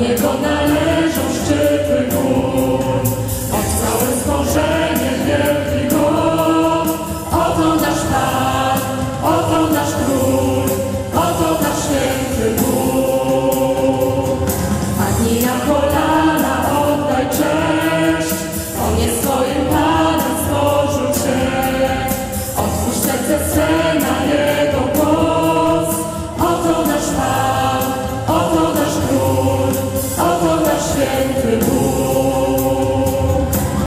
niego należą szczyty gór, od całe stworzenie wielki gór. Oto nasz Pan, oto nasz Król, oto nasz święty Bóg. Padnij na kolana, oddaj cześć, On jest swoim Panem stworzył Cię. Otwórz serce Syna, Lord.